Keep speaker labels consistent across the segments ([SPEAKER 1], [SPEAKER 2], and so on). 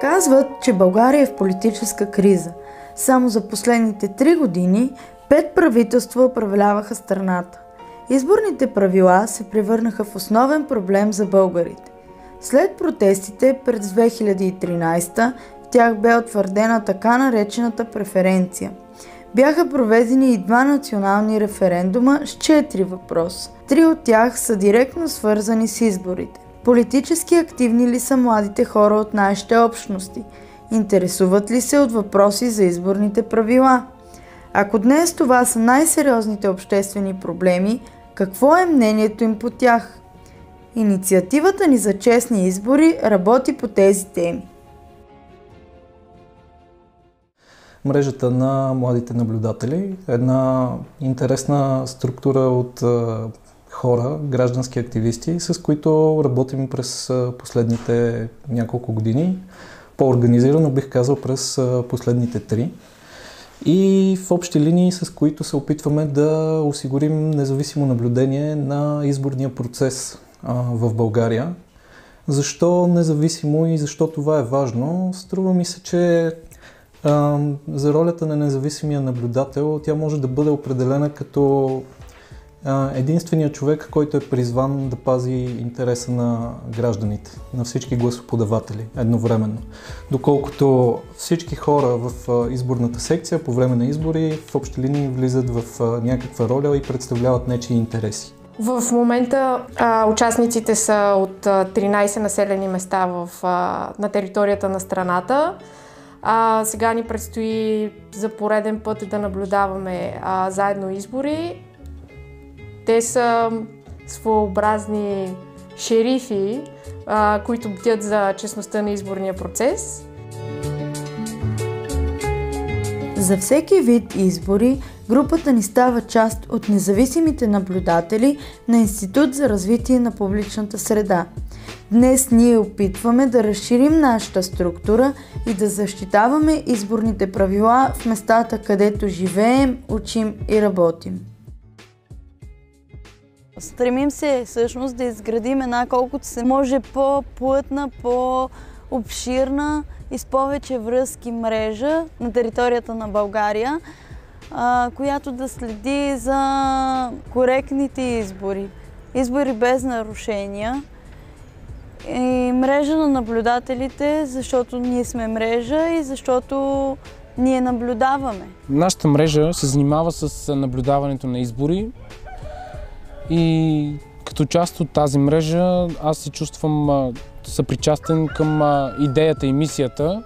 [SPEAKER 1] Казват, че България е в политическа криза. Само за последните три години пет правителства управляваха страната. Изборните правила се превърнаха в основен проблем за българите. След протестите през 2013 в тях бе утвърдена така наречената преференция. Бяха проведени и два национални референдума с четири въпроса. Три от тях са директно свързани с изборите. Политически активни ли са младите хора от нашите общности? Интересуват ли се от въпроси за изборните правила? Ако днес това са най-сериозните обществени проблеми, какво е мнението им по тях? Инициативата ни за честни избори работи по тези теми.
[SPEAKER 2] Мрежата на младите наблюдатели една интересна структура от хора, граждански активисти, с които работим през последните няколко години. По-организирано бих казал през последните три. И в общи линии, с които се опитваме да осигурим независимо наблюдение на изборния процес в България. Защо независимо и защо това е важно? Струва ми се, че за ролята на независимия наблюдател тя може да бъде определена като единственият човек, който е призван да пази интереса на гражданите, на всички гласоподаватели едновременно. Доколкото всички хора в изборната секция по време на избори в общи линии влизат в някаква роля и представляват нечи интереси.
[SPEAKER 3] В момента а, участниците са от а, 13 населени места в, а, на територията на страната. А, сега ни предстои за пореден път да наблюдаваме а, заедно избори. Те са своеобразни шерифи, а, които бдят за честността на изборния процес.
[SPEAKER 1] За всеки вид избори групата ни става част от независимите наблюдатели на Институт за развитие на публичната среда. Днес ние опитваме да разширим нашата структура и да защитаваме изборните правила в местата, където живеем, учим и работим.
[SPEAKER 4] Стремим се всъщност да изградим една колкото се може по-плътна, по-обширна и с повече връзки мрежа на територията на България, която да следи за коректните избори. Избори без нарушения и мрежа на наблюдателите, защото ние сме мрежа и защото ние наблюдаваме.
[SPEAKER 5] Нашата мрежа се занимава с наблюдаването на избори и като част от тази мрежа аз се чувствам съпричастен към идеята и мисията.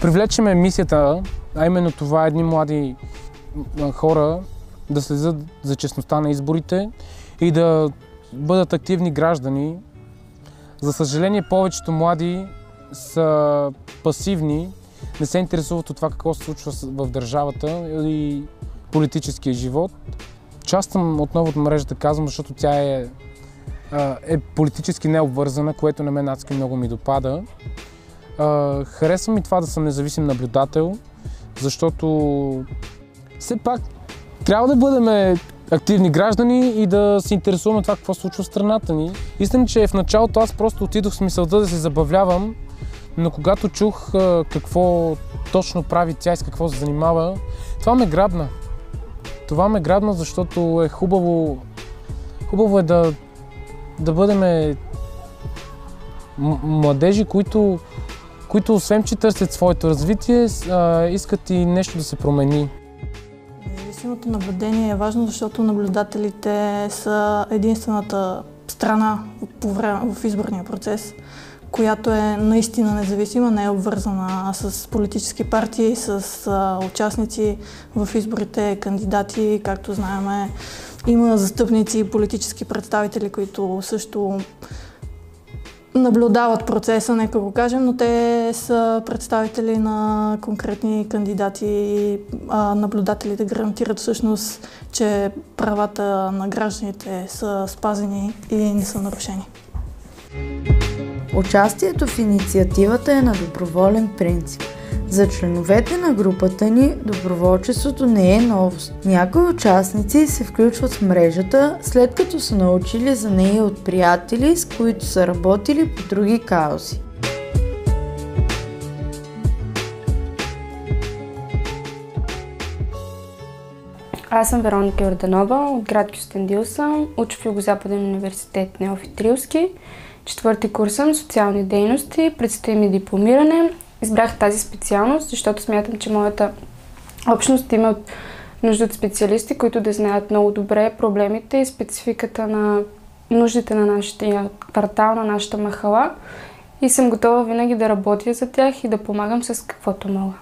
[SPEAKER 5] Привлечеме мисията, а именно това едни млади хора да следят за честността на изборите и да бъдат активни граждани. За съжаление, повечето млади са пасивни, не се интересуват от това какво се случва в държавата и политическия живот. Част съм отново от мрежата, казвам, защото тя е, е политически необвързана, което на мен адски много ми допада. Харесва ми това да съм независим наблюдател, защото все пак трябва да бъдем активни граждани и да се интересуваме това какво случва в страната ни. Истина, че в началото аз просто отидох с мисълта да се забавлявам, но когато чух какво точно прави тя и с какво се занимава, това ме грабна. Това ме грабна, защото е хубаво, хубаво е да, да бъдем младежи, които, които освен, че търсят своето развитие, искат и нещо да се промени.
[SPEAKER 6] Независимото наблюдение е важно, защото наблюдателите са единствената страна в изборния процес, която е наистина независима, не е обвързана с политически партии, с участници в изборите, кандидати, както знаем. Има застъпници и политически представители, които също наблюдават процеса, нека го кажем, но те са представители на конкретни кандидати и наблюдателите гарантират всъщност, че правата на гражданите са спазени и не са нарушени.
[SPEAKER 1] Участието в инициативата е на доброволен принцип. За членовете на групата ни доброволчеството не е новост. Някои участници се включват в мрежата, след като са научили за нея от приятели, с които са работили по други каузи.
[SPEAKER 7] Аз съм Вероника Йорданова, от град Кюстендил съм, уча в Югозападен университет Неофит Рилски. Четвърти курс съм социални дейности, предстои ми дипломиране. Избрах тази специалност, защото смятам, че моята общност има нужда от специалисти, които да знаят много добре проблемите и спецификата на нуждите на нашия квартал, на нашата махала. И съм готова винаги да работя за тях и да помагам с каквото мога.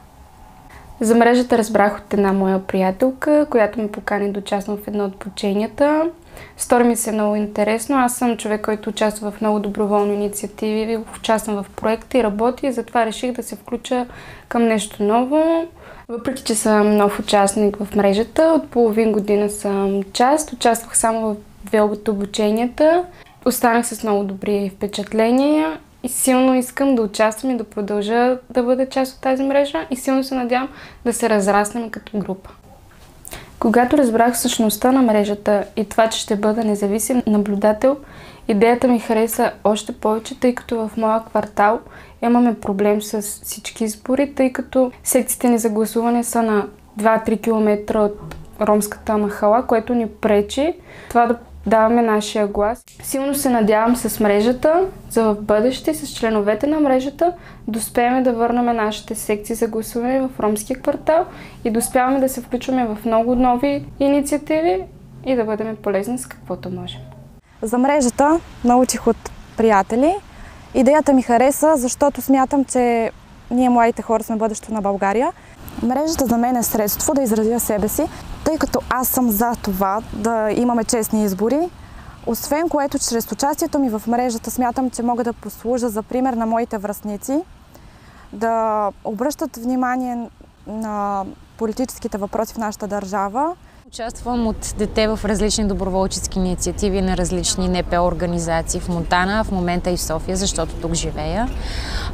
[SPEAKER 7] За мрежата разбрах от една моя приятелка, която ме покани да участвам в едно от обученията. Стори ми се много интересно. Аз съм човек, който участва в много доброволни инициативи, участвам в проекти работи и затова реших да се включа към нещо ново. Въпреки, че съм нов участник в мрежата, от половин година съм част. Участвах само в две от обученията. Останах с много добри впечатления и силно искам да участвам и да продължа да бъда част от тази мрежа и силно се надявам да се разраснем като група. Когато разбрах същността на мрежата и това, че ще бъда независим наблюдател, идеята ми хареса още повече, тъй като в моя квартал имаме проблем с всички избори, тъй като секциите ни за гласуване са на 2-3 км от ромската махала, което ни пречи това да даваме нашия глас. Силно се надявам с мрежата за в бъдеще, с членовете на мрежата, да успеем да върнем нашите секции за гласуване в ромския квартал и да успяваме да се включваме в много нови инициативи и да бъдем полезни с каквото можем.
[SPEAKER 8] За мрежата научих от приятели. Идеята ми хареса, защото смятам, че ние младите хора сме бъдещето на България. Мрежата за мен е средство да изразя себе си, тъй като аз съм за това да имаме честни избори. Освен което, чрез участието ми в мрежата смятам, че мога да послужа за пример на моите връзници, да обръщат внимание на политическите въпроси в нашата държава,
[SPEAKER 9] Участвам от дете в различни доброволчески инициативи на различни НПО организации в Монтана, в момента и в София, защото тук живея.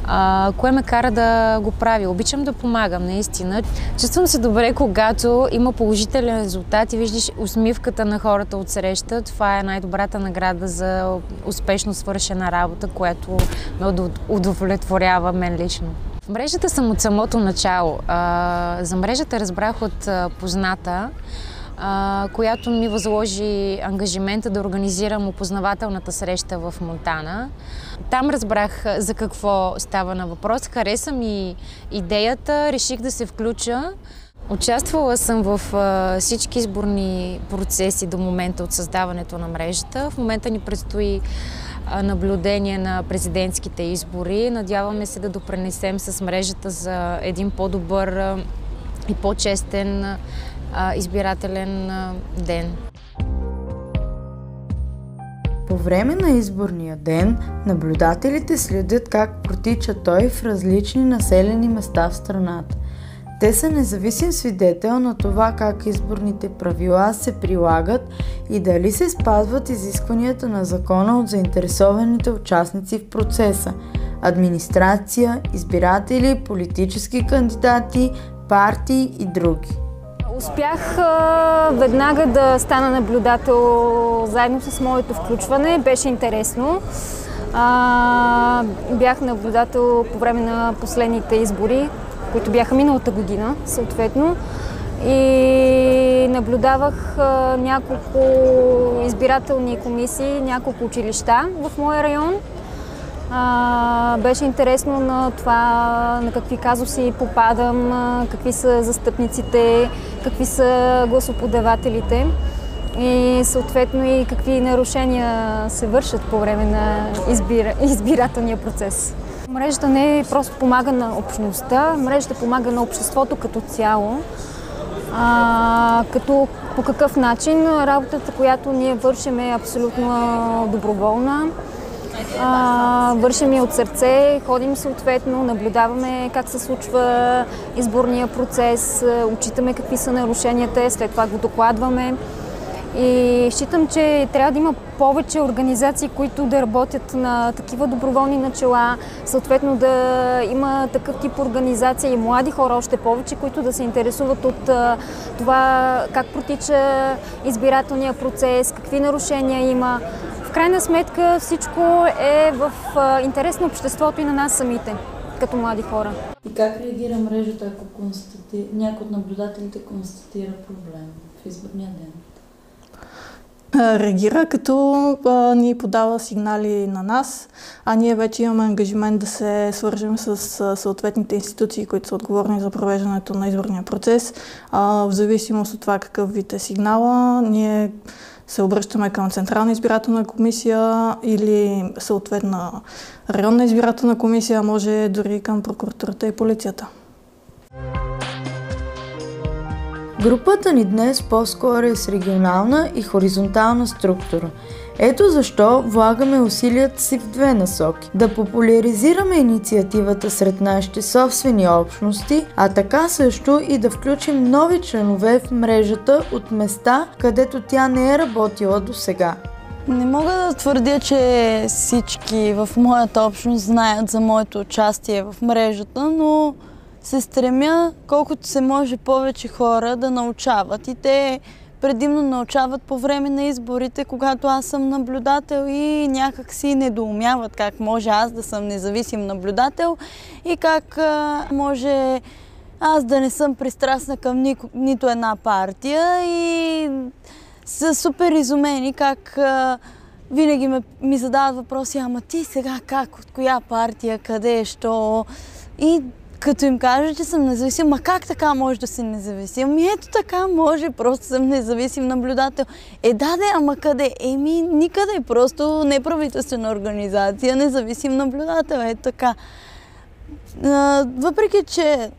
[SPEAKER 9] А, кое ме кара да го правя? Обичам да помагам, наистина. Чувствам се добре, когато има положителен резултат и виждаш усмивката на хората от среща. Това е най-добрата награда за успешно свършена работа, която ме удовлетворява мен лично. Мрежата съм от самото начало. За мрежата разбрах от позната, която ми възложи ангажимента да организирам опознавателната среща в Монтана. Там разбрах за какво става на въпрос. Хареса ми идеята, реших да се включа. Участвала съм в всички изборни процеси до момента от създаването на мрежата. В момента ни предстои наблюдение на президентските избори. Надяваме се да допренесем с мрежата за един по-добър и по-честен избирателен ден.
[SPEAKER 1] По време на изборния ден наблюдателите следят как протича той в различни населени места в страната. Те са независим свидетел на това как изборните правила се прилагат и дали се спазват изискванията на закона от заинтересованите участници в процеса – администрация, избиратели, политически кандидати, партии и други.
[SPEAKER 10] Успях веднага да стана наблюдател заедно с моето включване. Беше интересно. А, бях наблюдател по време на последните избори, които бяха миналата година, съответно. И наблюдавах а, няколко избирателни комисии, няколко училища в моя район. А, беше интересно на това на какви казуси попадам, какви са застъпниците, какви са гласоподавателите и съответно и какви нарушения се вършат по време на избира, избирателния процес. Мрежата не е просто помага на общността, мрежата помага на обществото като цяло. А, като по какъв начин работата, която ние вършим е абсолютно доброволна. А, вършим и от сърце, ходим съответно, наблюдаваме как се случва изборния процес, отчитаме какви са нарушенията, след това го докладваме И считам, че трябва да има повече организации, които да работят на такива доброволни начала, съответно да има такъв тип организация и млади хора още повече, които да се интересуват от това как протича избирателния процес, какви нарушения има. В крайна сметка всичко е в интерес на обществото и на нас самите, като млади хора.
[SPEAKER 1] И как реагира мрежата, ако констати... някой от наблюдателите констатира проблем в изборния ден?
[SPEAKER 6] реагира, като а, ни подава сигнали на нас, а ние вече имаме ангажимент да се свържем с а, съответните институции, които са отговорни за провеждането на изборния процес. А, в зависимост от това какъв вид е сигнала, ние се обръщаме към Централна избирателна комисия или съответна районна избирателна комисия, може дори към прокуратурата и полицията.
[SPEAKER 1] Групата ни днес по-скоро е с регионална и хоризонтална структура. Ето защо влагаме усилията си в две насоки. Да популяризираме инициативата сред нашите собствени общности, а така също и да включим нови членове в мрежата от места, където тя не е работила до сега.
[SPEAKER 4] Не мога да твърдя, че всички в моята общност знаят за моето участие в мрежата, но се стремя колкото се може повече хора да научават. И те предимно научават по време на изборите, когато аз съм наблюдател и някак си недоумяват как може аз да съм независим наблюдател и как може аз да не съм пристрастна към ни, нито една партия и са супер изумени как а, винаги ме, ми задават въпроси, ама ти сега как, от коя партия, къде, що? И като им кажа, че съм независим, ма как така може да си независим? Ами ето така може, просто съм независим наблюдател. Е, да, да, ама къде? Еми, никъде, просто неправителствена организация, независим наблюдател, е така. Въпреки, че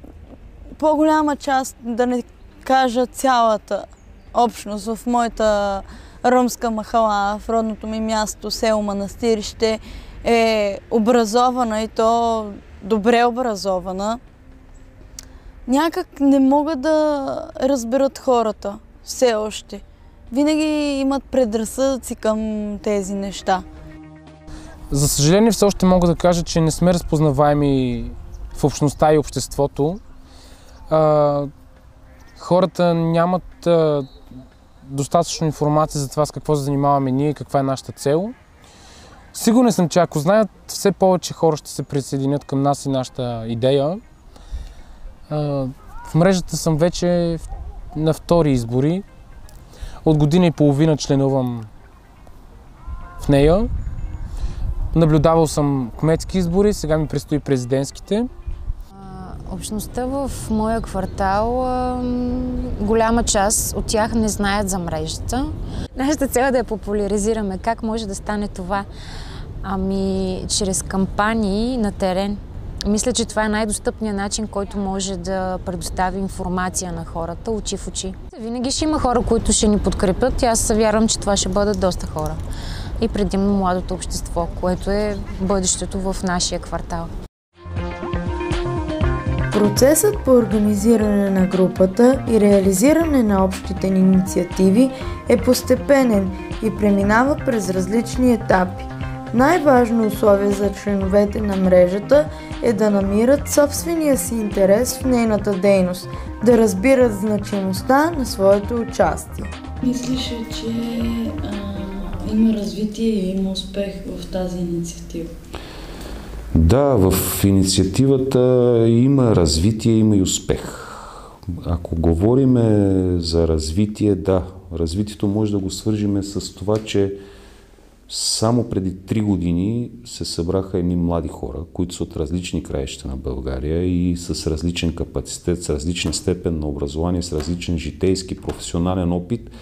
[SPEAKER 4] по-голяма част, да не кажа цялата общност в моята ромска махала, в родното ми място, село Манастирище, е образована и то добре образована, някак не могат да разберат хората все още. Винаги имат предразсъдъци към тези неща.
[SPEAKER 5] За съжаление все още мога да кажа, че не сме разпознаваеми в общността и обществото. Хората нямат достатъчно информация за това с какво се занимаваме ние и каква е нашата цел. Сигурен съм, че ако знаят, все повече хора ще се присъединят към нас и нашата идея. В мрежата съм вече на втори избори. От година и половина членувам в нея. Наблюдавал съм кметски избори, сега ми предстои президентските.
[SPEAKER 9] Общността в моя квартал, голяма част от тях не знаят за мрежата. Нашата цел е да я популяризираме. Как може да стане това? Ами, чрез кампании на терен. Мисля, че това е най-достъпният начин, който може да предостави информация на хората очи в очи. Винаги ще има хора, които ще ни подкрепят и аз вярвам, че това ще бъдат доста хора. И предимно младото общество, което е бъдещето в нашия квартал.
[SPEAKER 1] Процесът по организиране на групата и реализиране на общите ни инициативи е постепенен и преминава през различни етапи. Най-важно условие за членовете на мрежата е да намират собствения си интерес в нейната дейност, да разбират значимостта на своето участие.
[SPEAKER 11] Мислиш ли, че а, има развитие и има успех в тази инициатива?
[SPEAKER 12] Да, в инициативата има развитие, има и успех. Ако говорим за развитие, да, развитието може да го свържиме с това, че само преди три години се събраха едни млади хора, които са от различни краища на България и с различен капацитет, с различна степен на образование, с различен житейски, професионален опит –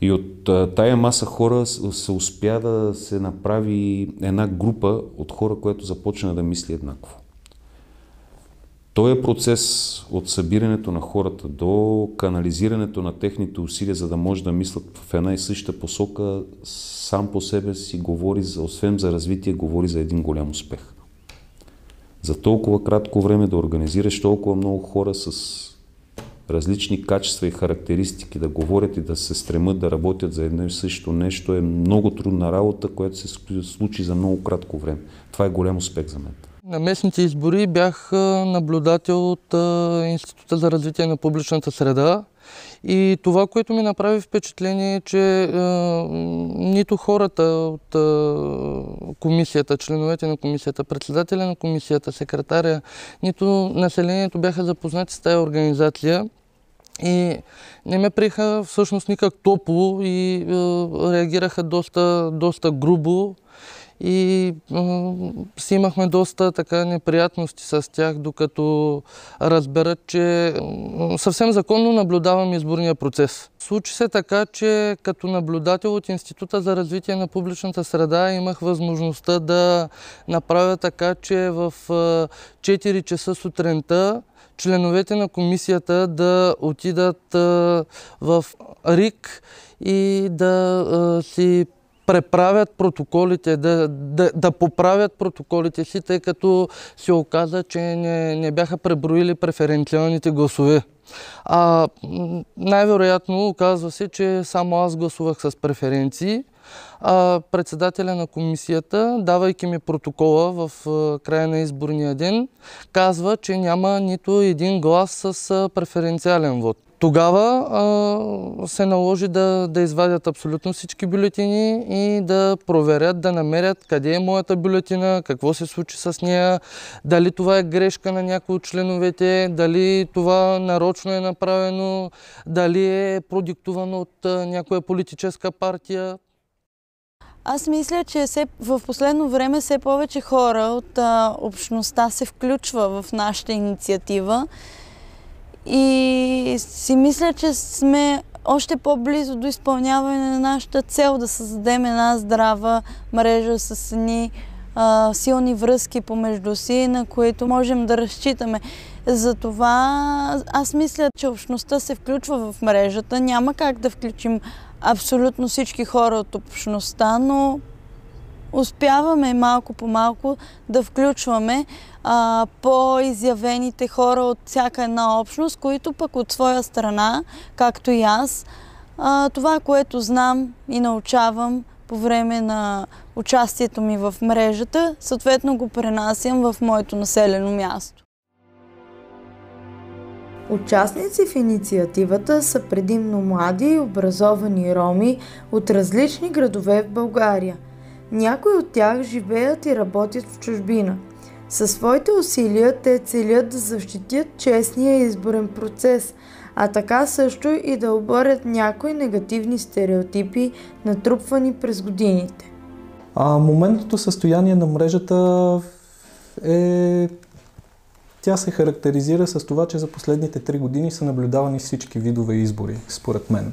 [SPEAKER 12] и от тая маса хора се успя да се направи една група от хора, която започна да мисли еднакво. Е процес от събирането на хората до канализирането на техните усилия, за да може да мислят в една и съща посока, сам по себе си говори, за, освен за развитие, говори за един голям успех. За толкова кратко време да организираш толкова много хора с различни качества и характеристики, да говорят и да се стремат да работят за едно и също нещо е много трудна работа, която се случи за много кратко време. Това е голям успех за мен.
[SPEAKER 13] На местните избори бях наблюдател от Института за развитие на публичната среда. И това, което ми направи впечатление е, че е, нито хората от е, комисията, членовете на комисията, председателя на комисията, секретаря, нито населението бяха запознати с тази организация. И не ме приеха всъщност никак топло и е, реагираха доста, доста грубо и си имахме доста така неприятности с тях, докато разберат, че съвсем законно наблюдавам изборния процес. Случи се така, че като наблюдател от Института за развитие на публичната среда имах възможността да направя така, че в 4 часа сутринта членовете на комисията да отидат в РИК и да си преправят протоколите, да, да, да поправят протоколите си, тъй като се оказа, че не, не бяха преброили преференциалните гласове. А най-вероятно оказва се, че само аз гласувах с преференции. А председателя на комисията, давайки ми протокола в края на изборния ден, казва, че няма нито един глас с преференциален вод. Тогава а, се наложи да, да извадят абсолютно всички бюлетини и да проверят, да намерят къде е моята бюлетина, какво се случи с нея, дали това е грешка на някои от членовете, дали това нарочно е направено, дали е продиктувано от някоя политическа партия.
[SPEAKER 4] Аз мисля, че все, в последно време все повече хора от а, общността се включва в нашата инициатива. И си мисля, че сме още по-близо до изпълняване на нашата цел да създадем една здрава мрежа с а, силни връзки помежду си, на които можем да разчитаме. Затова аз мисля, че общността се включва в мрежата. Няма как да включим абсолютно всички хора от общността, но успяваме малко по малко да включваме а, по-изявените хора от всяка една общност, които пък от своя страна, както и аз, а, това, което знам и научавам по време на участието ми в мрежата, съответно го пренасям в моето населено място.
[SPEAKER 1] Участници в инициативата са предимно млади и образовани роми от различни градове в България. Някои от тях живеят и работят в чужбина. Със своите усилия те целят да защитят честния изборен процес, а така също и да оборят някои негативни стереотипи, натрупвани през годините.
[SPEAKER 2] А моментното състояние на мрежата е тя се характеризира с това, че за последните три години са наблюдавани всички видове избори, според мен,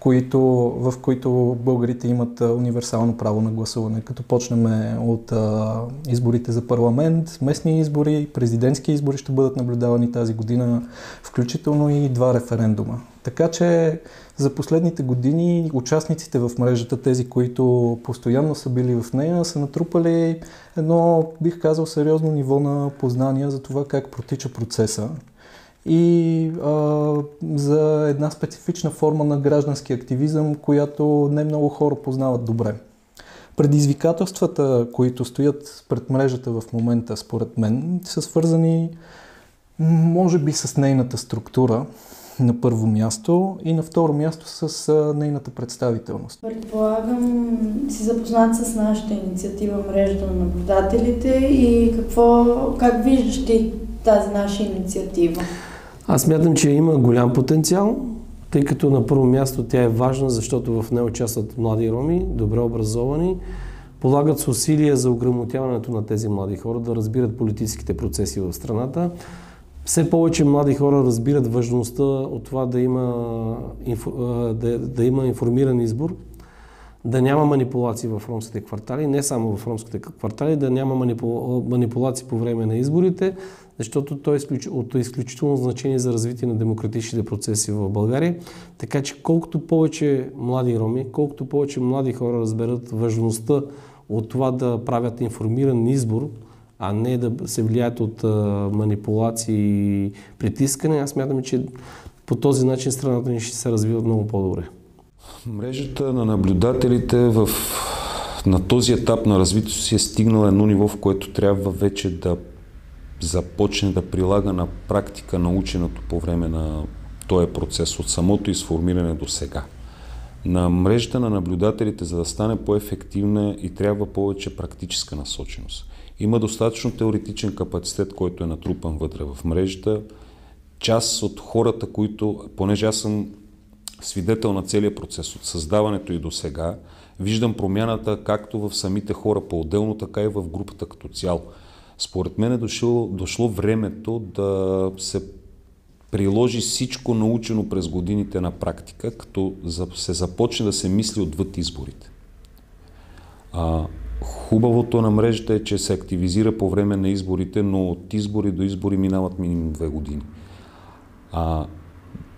[SPEAKER 2] които, в които българите имат универсално право на гласуване. Като почнем от а, изборите за парламент, местни избори, президентски избори ще бъдат наблюдавани тази година, включително и два референдума. Така че за последните години участниците в мрежата, тези, които постоянно са били в нея, са натрупали едно, бих казал, сериозно ниво на познания за това как протича процеса и а, за една специфична форма на граждански активизъм, която не много хора познават добре. Предизвикателствата, които стоят пред мрежата в момента, според мен, са свързани може би с нейната структура, на първо място и на второ място с а, нейната представителност.
[SPEAKER 1] Предполагам, си запознат с нашата инициатива Мрежата на наблюдателите и какво, как виждаш ти тази наша инициатива?
[SPEAKER 14] Аз мятам, че има голям потенциал, тъй като на първо място тя е важна, защото в нея участват млади роми, добре образовани, полагат с усилия за ограмотяването на тези млади хора, да разбират политическите процеси в страната. Все повече млади хора разбират важността от това да има, да, да има информиран избор, да няма манипулации в ромските квартали, не само в ромските квартали, да няма манипулации по време на изборите, защото то е от изключително значение за развитие на демократичните процеси в България. Така че колкото повече млади роми, колкото повече млади хора разберат важността от това да правят информиран избор, а не да се влияят от а, манипулации и притискане, аз мятам, че по този начин страната ни ще се развива много по-добре.
[SPEAKER 12] Мрежата на наблюдателите в, на този етап на развитието си е стигнала едно ниво, в което трябва вече да започне да прилага на практика наученото по време на този процес от самото изформиране до сега. На мрежата на наблюдателите, за да стане по-ефективна и трябва повече практическа насоченост. Има достатъчно теоретичен капацитет, който е натрупан вътре в мрежата. Част от хората, които, понеже аз съм свидетел на целият процес от създаването и до сега, виждам промяната както в самите хора по-отделно, така и в групата като цяло. Според мен е дошло, дошло времето да се приложи всичко научено през годините на практика, като се започне да се мисли отвъд изборите. А, хубавото на мрежата е, че се активизира по време на изборите, но от избори до избори минават минимум две години. А,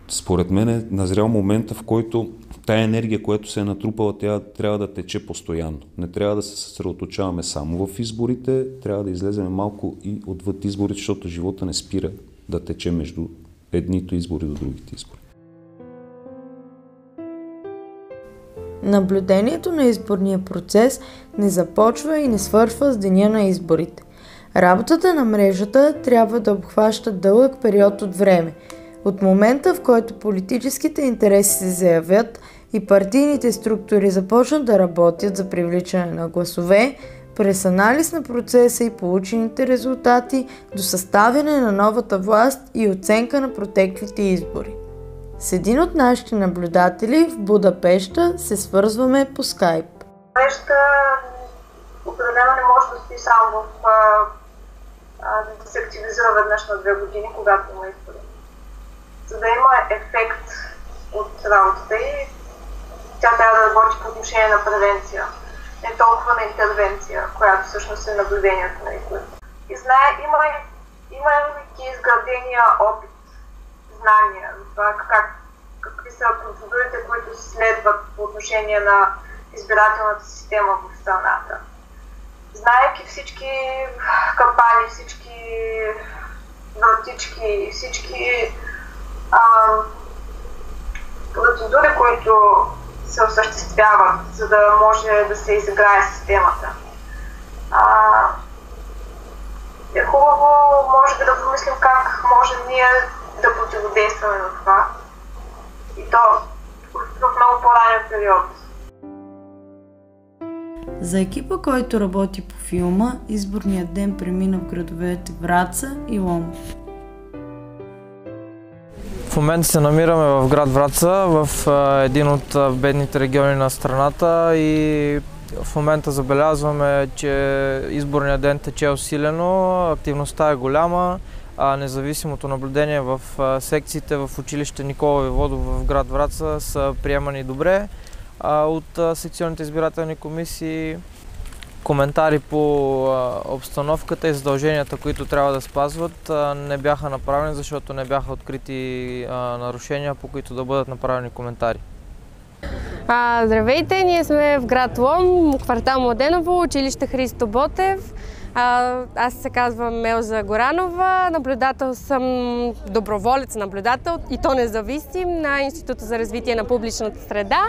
[SPEAKER 12] според мен е назрял момента, в който тая енергия, която се е натрупала, тя трябва да тече постоянно. Не трябва да се съсредоточаваме само в изборите, трябва да излезем малко и отвъд изборите, защото живота не спира да тече между едните избори до другите избори.
[SPEAKER 1] Наблюдението на изборния процес не започва и не свършва с деня на изборите. Работата на мрежата трябва да обхваща дълъг период от време – от момента, в който политическите интереси се заявят и партийните структури започнат да работят за привличане на гласове, през анализ на процеса и получените резултати до съставяне на новата власт и оценка на протеклите избори. С един от нашите наблюдатели в Будапешта се свързваме по скайп.
[SPEAKER 15] Будапешта определено не може да стои само в а, а, да се активизира веднъж на две години, когато има избори за да има ефект от работата и тя трябва да работи по отношение на превенция, не толкова на интервенция, която всъщност е наблюдението на изборите. И знае, има, има изградения опит, знания за това как, какви са процедурите, които се следват по отношение на избирателната система в страната. Знаеки всички кампании, всички вратички, всички процедури, които се осъществяват, за да може да се изиграе системата. А, е хубаво, може би да помислим как може ние да противодействаме на това. И то в много по-ранен период.
[SPEAKER 1] За екипа, който работи по филма, изборният ден премина в градовете Враца и Лом.
[SPEAKER 16] В момента се намираме в град Враца, в един от бедните региони на страната и в момента забелязваме, че изборният ден тече усилено, активността е голяма, независимото наблюдение в секциите в училище Никола Виводов в град Враца са приемани добре. От секционните избирателни комисии коментари по обстановката и задълженията, които трябва да спазват, не бяха направени, защото не бяха открити нарушения, по които да бъдат направени коментари.
[SPEAKER 17] Здравейте, ние сме в град Лом, квартал Младеново, училище Христо Ботев. Аз се казвам Мелза Горанова, наблюдател съм доброволец наблюдател и то независим на Института за развитие на публичната среда.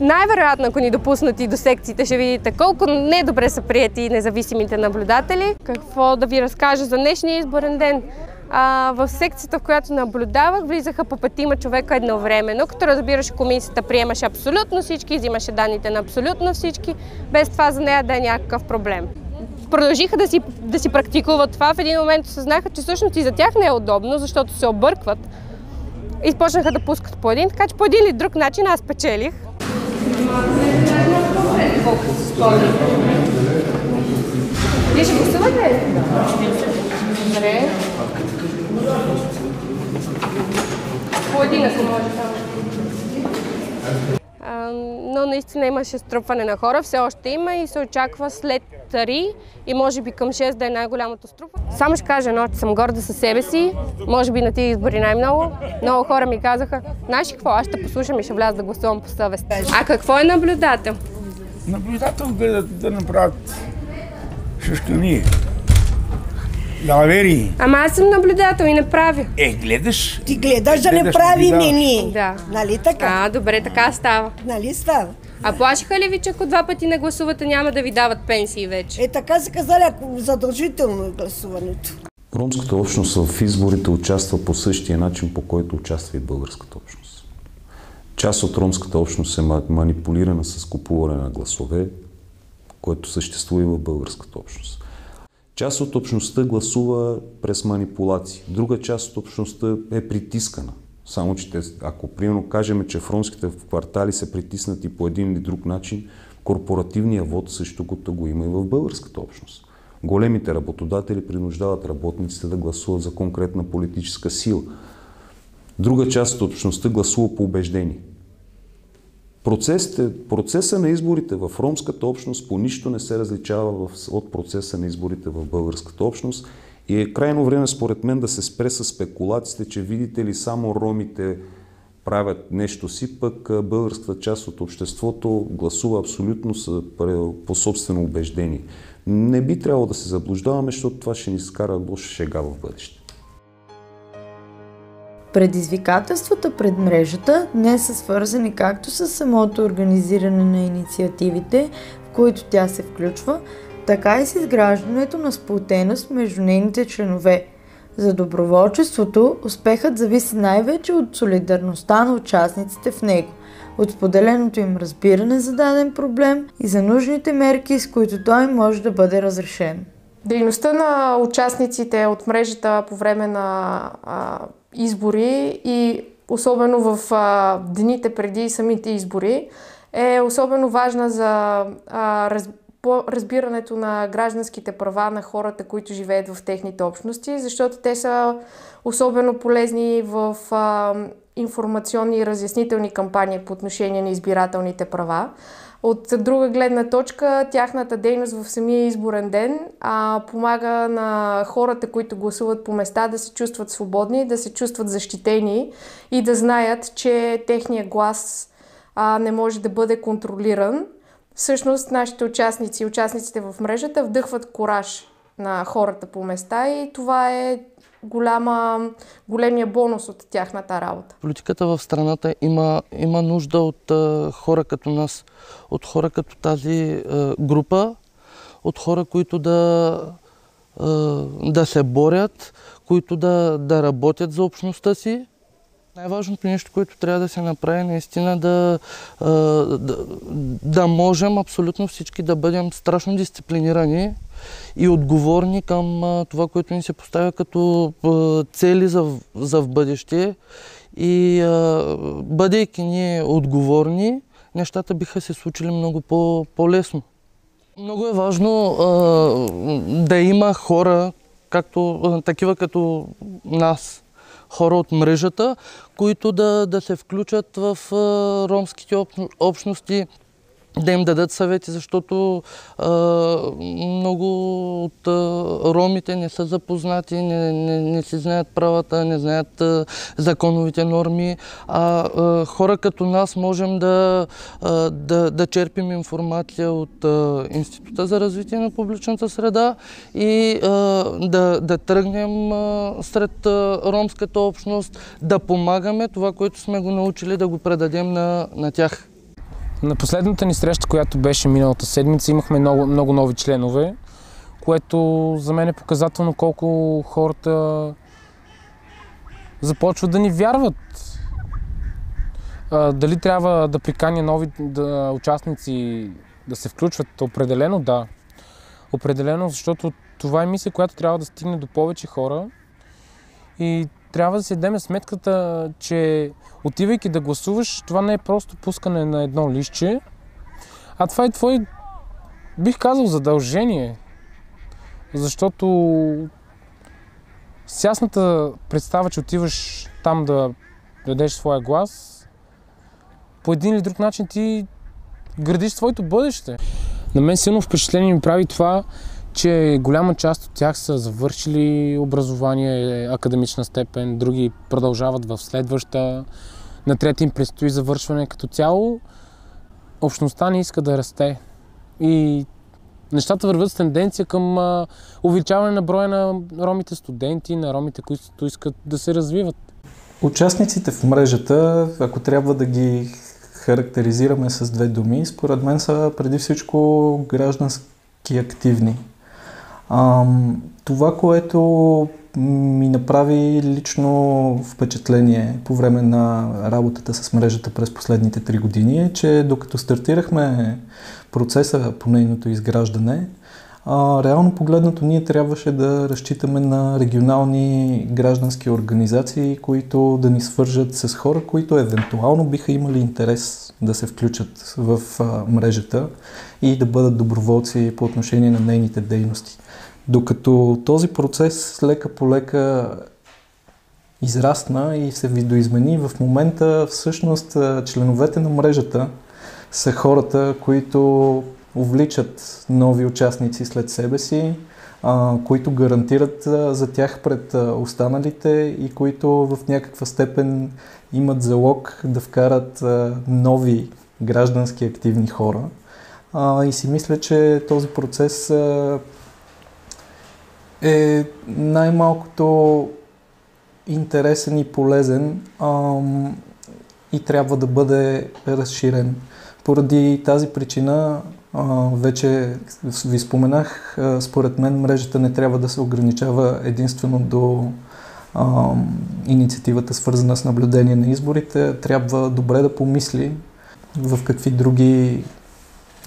[SPEAKER 17] Най-вероятно, ако ни допуснати до секциите, ще видите колко недобре са прияти независимите наблюдатели. Какво да ви разкажа за днешния изборен ден? А, в секцията, в която наблюдавах, влизаха по петима човека едновременно, като разбираш, комисията приемаше абсолютно всички, взимаше данните на абсолютно всички, без това за нея да е някакъв проблем. Продължиха да си, да си практикуват това. В един момент осъзнаха, че всъщност и за тях не е удобно, защото се объркват. И почнаха да пускат по един, така че по един или друг начин аз печелих.
[SPEAKER 18] Вие ще гласувате?
[SPEAKER 17] Добре. По един, ако може но наистина имаше струпване на хора, все още има и се очаква след 3 и може би към 6 да е най-голямото струпване. Само ще кажа едно, че съм горда със себе си, може би на тези избори най-много. Много хора ми казаха, знаеш какво, аз ще послушам и ще вляза да гласувам по съвест. А какво е наблюдател?
[SPEAKER 18] Наблюдател гледат да направят шашкани.
[SPEAKER 19] Далавери.
[SPEAKER 17] Ама аз съм наблюдател и не правя.
[SPEAKER 19] Е, гледаш.
[SPEAKER 20] Ти гледаш да не прави
[SPEAKER 19] наблюдаваш.
[SPEAKER 20] ни.
[SPEAKER 17] Да.
[SPEAKER 20] Нали така?
[SPEAKER 17] А, добре, така става.
[SPEAKER 20] Нали става?
[SPEAKER 17] А плашиха ли ви, че ако два пъти не гласувате, няма да ви дават пенсии вече?
[SPEAKER 20] Е, така са казали, ако задължително е гласуването.
[SPEAKER 12] Ромската общност в изборите участва по същия начин, по който участва и българската общност. Част от ромската общност е ма- манипулирана с купуване на гласове, което съществува и в българската общност. Част от общността гласува през манипулации. Друга част от общността е притискана. Само, че те, ако примерно кажем, че в ромските квартали са притиснати по един или друг начин, корпоративният вод също го, го има и в българската общност. Големите работодатели принуждават работниците да гласуват за конкретна политическа сила. Друга част от общността гласува по убеждение. Процесите, процеса на изборите в ромската общност по нищо не се различава в, от процеса на изборите в българската общност и е крайно време според мен да се спре с спекулациите, че видите ли само ромите правят нещо си, пък българската част от обществото гласува абсолютно по собствено убеждение. Не би трябвало да се заблуждаваме, защото това ще ни скара лоша шега в бъдеще.
[SPEAKER 1] Предизвикателствата пред мрежата днес са свързани както с самото организиране на инициативите, в които тя се включва, така и с изграждането на сплотеност между нейните членове. За доброволчеството успехът зависи най-вече от солидарността на участниците в него, от споделеното им разбиране за даден проблем и за нужните мерки, с които той може да бъде разрешен.
[SPEAKER 3] Дейността на участниците от мрежата по време на избори и особено в а, дните преди самите избори е особено важна за а, раз, по разбирането на гражданските права на хората, които живеят в техните общности, защото те са особено полезни в а, информационни и разяснителни кампании по отношение на избирателните права. От друга гледна точка, тяхната дейност в самия изборен ден а, помага на хората, които гласуват по места, да се чувстват свободни, да се чувстват защитени и да знаят, че техният глас а, не може да бъде контролиран. Всъщност, нашите участници и участниците в мрежата вдъхват кораж на хората по места и това е голяма, големия бонус от тяхната работа.
[SPEAKER 13] Политиката в страната има, има нужда от а, хора като нас, от хора като тази а, група, от хора, които да, а, да се борят, които да, да работят за общността си. Най-важното нещо, което трябва да се направи, наистина да, да, да можем абсолютно всички да бъдем страшно дисциплинирани и отговорни към това, което ни се поставя като цели за, за в бъдеще. И бъдейки ние отговорни, нещата биха се случили много по, по-лесно. Много е важно да има хора, както, такива като нас, хора от мрежата, които да, да се включат в ромските общ- общности, да им дадат съвети, защото а, много от а, ромите не са запознати, не, не, не си знаят правата, не знаят а, законовите норми, а, а хора като нас можем да, а, да, да черпим информация от а, Института за развитие на публичната среда и а, да, да тръгнем а, сред а, ромската общност, да помагаме това, което сме го научили, да го предадем на, на тях.
[SPEAKER 5] На последната ни среща, която беше миналата седмица, имахме много, много нови членове, което за мен е показателно колко хората започват да ни вярват. А, дали трябва да приканя нови да, участници да се включват? Определено да. Определено, защото това е мисия, която трябва да стигне до повече хора и трябва да си дадем сметката, че отивайки да гласуваш, това не е просто пускане на едно листче, а това е твой, бих казал, задължение. Защото с ясната представа, че отиваш там да дадеш своя глас, по един или друг начин ти градиш своето бъдеще. На мен силно впечатление ми прави това, че голяма част от тях са завършили образование, академична степен, други продължават в следваща, на трети им предстои завършване. Като цяло, общността не иска да расте. И нещата вървят с тенденция към а, увеличаване на броя на ромите студенти, на ромите, които искат да се развиват.
[SPEAKER 2] Участниците в мрежата, ако трябва да ги характеризираме с две думи, според мен са преди всичко граждански активни. Това, което ми направи лично впечатление по време на работата с мрежата през последните три години е, че докато стартирахме процеса по нейното изграждане, реално погледнато ние трябваше да разчитаме на регионални граждански организации, които да ни свържат с хора, които евентуално биха имали интерес да се включат в мрежата и да бъдат доброволци по отношение на нейните дейности. Докато този процес лека по лека израсна и се видоизмени, в момента всъщност членовете на мрежата са хората, които увличат нови участници след себе си, които гарантират за тях пред останалите и които в някаква степен имат залог да вкарат нови граждански активни хора. И си мисля, че този процес е най-малкото интересен и полезен ам, и трябва да бъде разширен. Поради тази причина а, вече ви споменах, а, според мен мрежата не трябва да се ограничава единствено до а, инициативата свързана с наблюдение на изборите. Трябва добре да помисли в какви други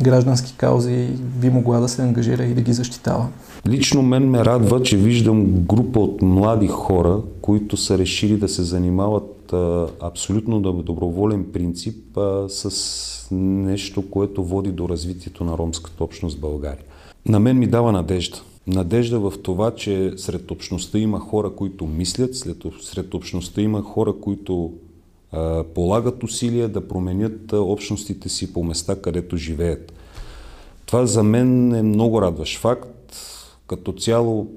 [SPEAKER 2] граждански каузи би могла да се ангажира и да ги защитава.
[SPEAKER 12] Лично мен ме радва, че виждам група от млади хора, които са решили да се занимават а, абсолютно доброволен принцип а, с нещо, което води до развитието на ромската общност в България. На мен ми дава надежда. Надежда в това, че сред общността има хора, които мислят, сред общността има хора, които полагат усилия да променят общностите си по места, където живеят. Това за мен е много радващ факт. Като цяло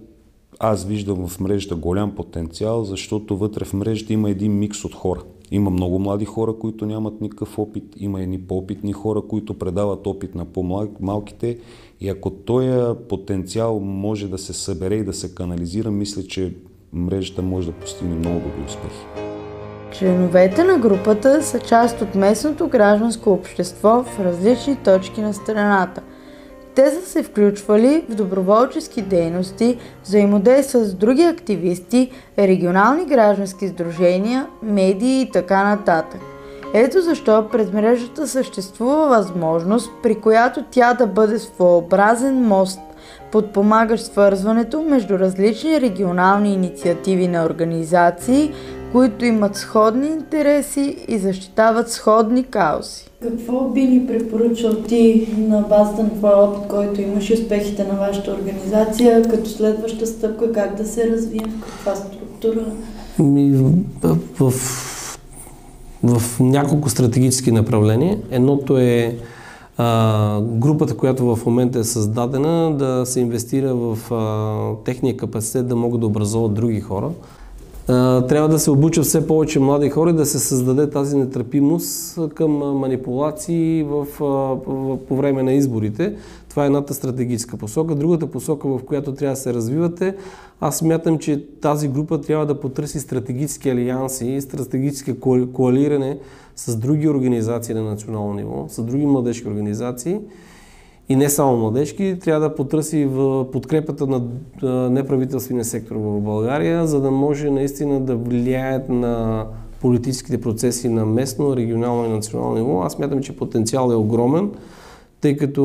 [SPEAKER 12] аз виждам в мрежата голям потенциал, защото вътре в мрежата има един микс от хора. Има много млади хора, които нямат никакъв опит, има едни по-опитни хора, които предават опит на по-малките и ако този потенциал може да се събере и да се канализира, мисля, че мрежата може да постигне много добри успехи.
[SPEAKER 1] Членовете на групата са част от местното гражданско общество в различни точки на страната – те са се включвали в доброволчески дейности, взаимодействат с други активисти, регионални граждански сдружения, медии и така нататък. Ето защо пред мрежата съществува възможност, при която тя да бъде своеобразен мост, подпомагащ свързването между различни регионални инициативи на организации, които имат сходни интереси и защитават сходни каузи.
[SPEAKER 4] Какво би ни препоръчал ти на базата на твоя опит, който имаш и успехите на вашата организация, като следваща стъпка, как да се развием, в каква структура?
[SPEAKER 14] Ми, в, в, в няколко стратегически направления. Едното е а, групата, която в момента е създадена, да се инвестира в а, техния капацитет да могат да образуват други хора трябва да се обучат все повече млади хора и да се създаде тази нетърпимост към манипулации в, в, по време на изборите. Това е едната стратегическа посока. Другата посока, в която трябва да се развивате, аз смятам, че тази група трябва да потърси стратегически алианси и стратегически коалиране с други организации на национално ниво, с други младежки организации, и не само младежки, трябва да потърси в подкрепата на неправителствения сектор в България, за да може наистина да влияят на политическите процеси на местно, регионално и национално ниво. Аз мятам, че потенциал е огромен, тъй като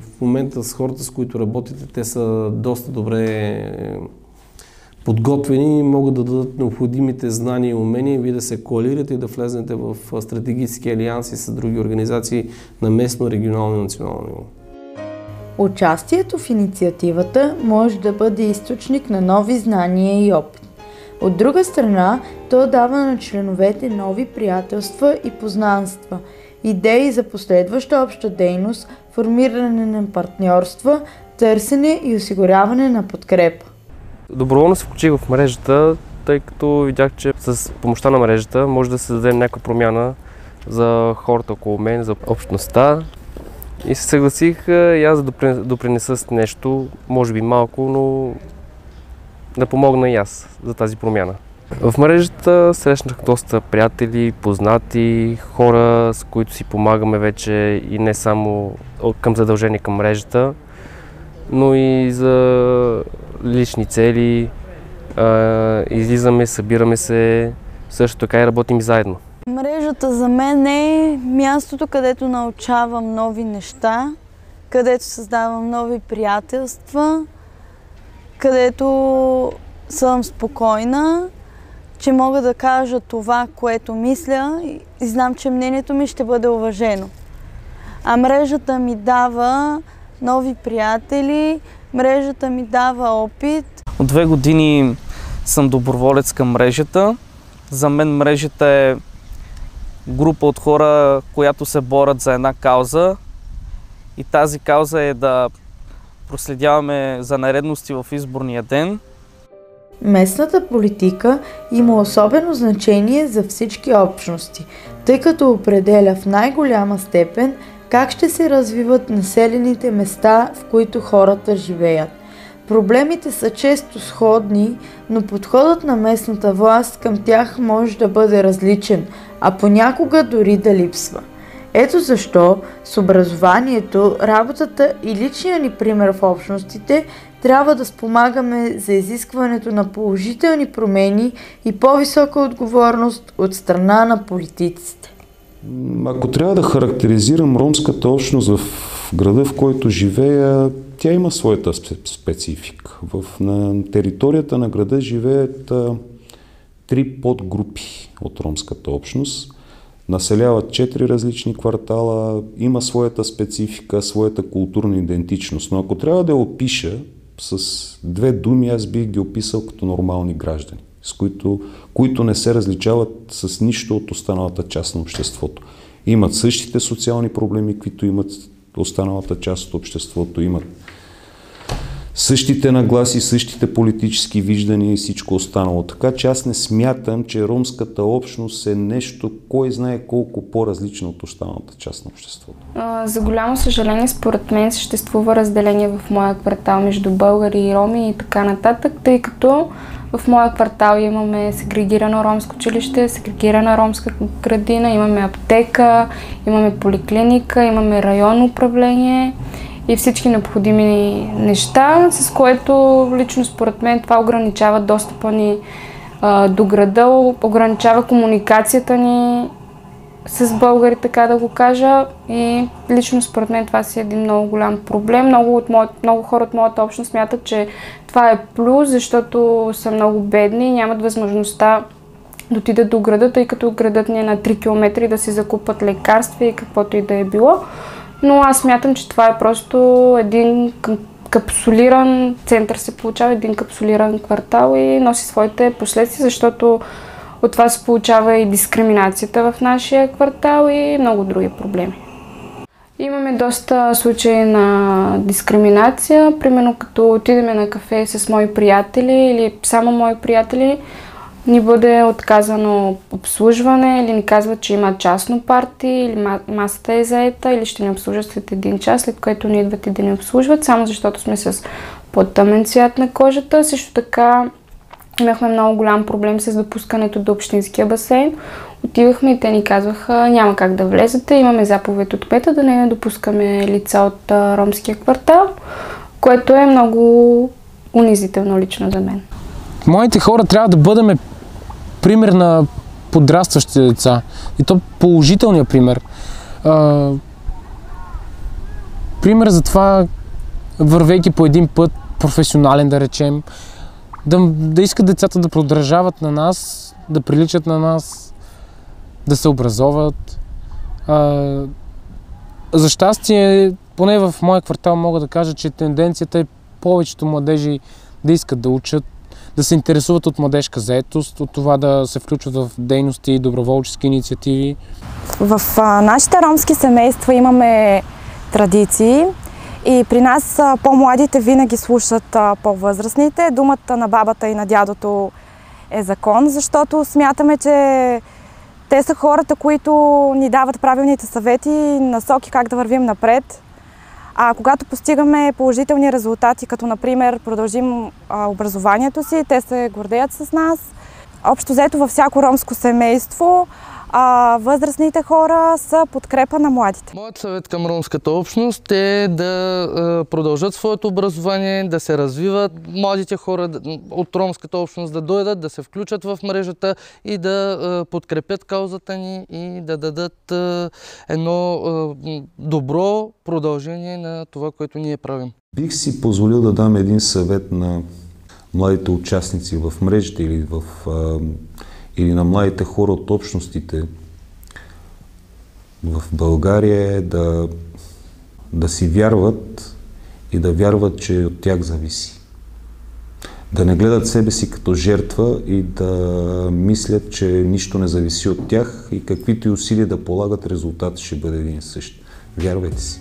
[SPEAKER 14] в момента с хората, с които работите, те са доста добре подготвени и могат да дадат необходимите знания и умения вие да се коалирате и да влезнете в стратегически алианси с други организации на местно, регионално и национално ниво.
[SPEAKER 1] Участието в инициативата може да бъде източник на нови знания и опит. От друга страна, то дава на членовете нови приятелства и познанства, идеи за последваща обща дейност, формиране на партньорства, търсене и осигуряване на подкрепа.
[SPEAKER 19] Доброволно се включих в мрежата, тъй като видях, че с помощта на мрежата може да се даде някаква промяна за хората около мен, за общността. И се съгласих и аз да допринеса с нещо, може би малко, но да помогна и аз за тази промяна. В мрежата срещнах доста приятели, познати, хора, с които си помагаме вече и не само към задължение към мрежата, но и за лични цели. Излизаме, събираме се, също така и работим заедно.
[SPEAKER 4] Мрежата за мен е мястото, където научавам нови неща, където създавам нови приятелства, където съм спокойна, че мога да кажа това, което мисля и знам, че мнението ми ще бъде уважено. А мрежата ми дава нови приятели, мрежата ми дава опит.
[SPEAKER 21] От две години съм доброволец към мрежата. За мен мрежата е група от хора, която се борят за една кауза. И тази кауза е да проследяваме за наредности в изборния ден.
[SPEAKER 1] Местната политика има особено значение за всички общности, тъй като определя в най-голяма степен как ще се развиват населените места, в които хората живеят. Проблемите са често сходни, но подходът на местната власт към тях може да бъде различен, а понякога дори да липсва. Ето защо с образованието, работата и личния ни пример в общностите трябва да спомагаме за изискването на положителни промени и по-висока отговорност от страна на политиците.
[SPEAKER 12] Ако трябва да характеризирам ромската общност в града, в който живея, тя има своята специфика. В, на територията на града живеят а, три подгрупи от ромската общност. Населяват четири различни квартала, има своята специфика, своята културна идентичност. Но ако трябва да я опиша с две думи, аз бих ги описал като нормални граждани, с които, които не се различават с нищо от останалата част на обществото. Имат същите социални проблеми, които имат останалата част от обществото, имат същите нагласи, същите политически виждания и всичко останало. Така че аз не смятам, че ромската общност е нещо, кой знае колко по-различно от останалата част на обществото.
[SPEAKER 7] За голямо съжаление, според мен съществува разделение в моя квартал между българи и роми и така нататък, тъй като в моя квартал имаме сегрегирано ромско училище, сегрегирана ромска градина, имаме аптека, имаме поликлиника, имаме районно управление и всички необходими неща, с което лично според мен това ограничава достъпа ни а, до града, ограничава комуникацията ни с българи, така да го кажа. И лично според мен това си е един много голям проблем. Много, от моят, много хора от моята общност смятат, че това е плюс, защото са много бедни и нямат възможността да отидат до града, тъй като градът ни е на 3 км да си закупат лекарства и каквото и да е било. Но аз смятам, че това е просто един капсулиран център се получава, един капсулиран квартал и носи своите последствия, защото от това се получава и дискриминацията в нашия квартал и много други проблеми. Имаме доста случаи на дискриминация, примерно като отидеме на кафе с мои приятели или само мои приятели, ни бъде отказано обслужване или ни казват, че има частно парти или масата е заета или ще ни обслужат след един час, след което ни идват и да ни обслужват, само защото сме с по-тъмен цвят на кожата. Също така имахме много голям проблем с допускането до общинския басейн. Отивахме и те ни казваха, няма как да влезете, имаме заповед от пета да не допускаме лица от ромския квартал, което е много унизително лично за мен.
[SPEAKER 5] Моите хора трябва да бъдем пример на подрастващите деца. И то положителният пример. А, пример за това, вървейки по един път, професионален да речем, да, да искат децата да продължават на нас, да приличат на нас, да се образоват. А, за щастие, поне в моя квартал мога да кажа, че тенденцията е повечето младежи да искат да учат, да се интересуват от младежка заетост, от това да се включват в дейности и доброволчески инициативи.
[SPEAKER 8] В а, нашите ромски семейства имаме традиции и при нас по-младите винаги слушат по-възрастните. Думата на бабата и на дядото е закон, защото смятаме, че те са хората, които ни дават правилните съвети и насоки как да вървим напред. А когато постигаме положителни резултати, като например продължим образованието си, те се гордеят с нас. Общо взето във всяко ромско семейство а, възрастните хора са подкрепа на младите.
[SPEAKER 13] Моят съвет към ромската общност е да продължат своето образование, да се развиват младите хора от ромската общност, да дойдат, да се включат в мрежата и да подкрепят каузата ни и да дадат едно добро продължение на това, което ние правим.
[SPEAKER 12] Бих си позволил да дам един съвет на младите участници в мрежите или в или на младите хора от общностите в България е да, да си вярват и да вярват, че от тях зависи. Да не гледат себе си като жертва и да мислят, че нищо не зависи от тях и каквито и усилия да полагат, резултат ще бъде един и същ. Вярвайте си.